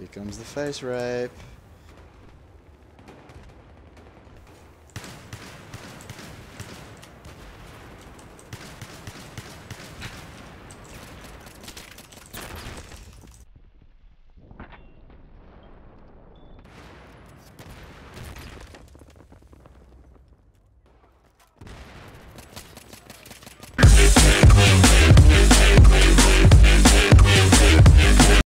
Here comes the face rape.